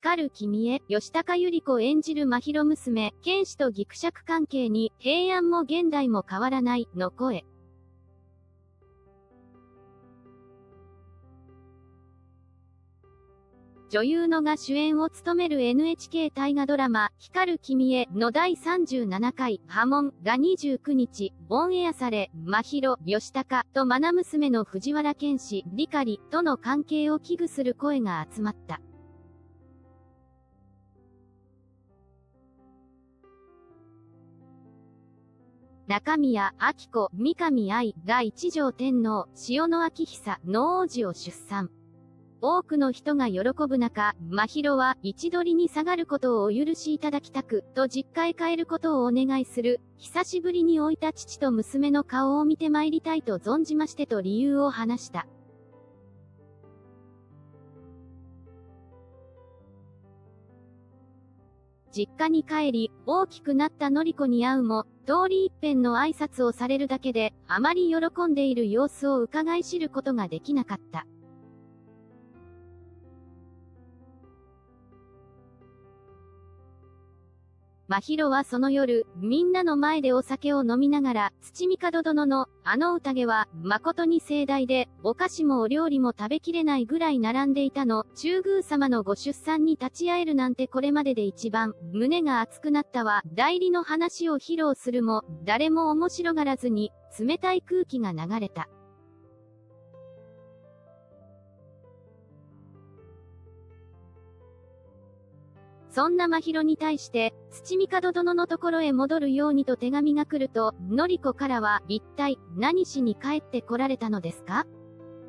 光る君へ、吉高由里子演じる真宙娘、剣士とギクシャク関係に、平安も現代も変わらない、の声。女優のが主演を務める NHK 大河ドラマ、光る君への第37回、波紋が29日、オンエアされ、真宙、吉高と愛娘の藤原健士、リカリとの関係を危惧する声が集まった。中宮、明子、三上愛が一条天皇、塩野明久、の王子を出産。多くの人が喜ぶ中、真宙は、一取りに下がることをお許しいただきたく、と実家へ帰ることをお願いする。久しぶりに置いた父と娘の顔を見て参りたいと存じましてと理由を話した。実家に帰り、大きくなったのりこに会うも、通り一遍の挨拶をされるだけで、あまり喜んでいる様子を伺い知ることができなかった。真宙はその夜、みんなの前でお酒を飲みながら、土見門殿の、あの宴は、誠に盛大で、お菓子もお料理も食べきれないぐらい並んでいたの、中宮様のご出産に立ち会えるなんてこれまでで一番、胸が熱くなったわ、代理の話を披露するも、誰も面白がらずに、冷たい空気が流れた。そんな真宙に対して、土見門殿のところへ戻るようにと手紙が来ると、のりこからは、一体、何しに帰ってこられたのですか？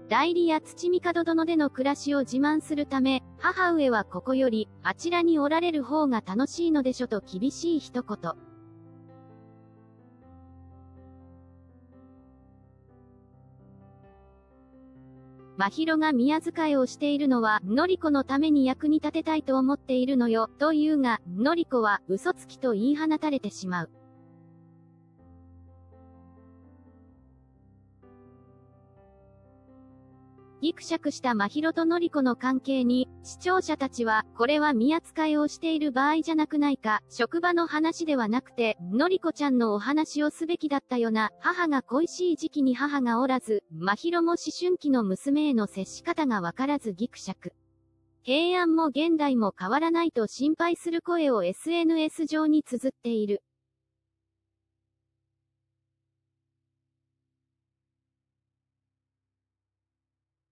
代理や土見門殿での暮らしを自慢するため、母上はここより、あちらにおられる方が楽しいのでしょと厳しい一言。真宙が宮遣いをしているのは、のりこのために役に立てたいと思っているのよ、と言うが、のりこは、嘘つきと言い放たれてしまう。ギクシャクした真宙とのりこの関係に、視聴者たちは、これは見扱いをしている場合じゃなくないか、職場の話ではなくて、のりこちゃんのお話をすべきだったよな、母が恋しい時期に母がおらず、真宙も思春期の娘への接し方がわからずギクシャク。平安も現代も変わらないと心配する声を SNS 上に綴っている。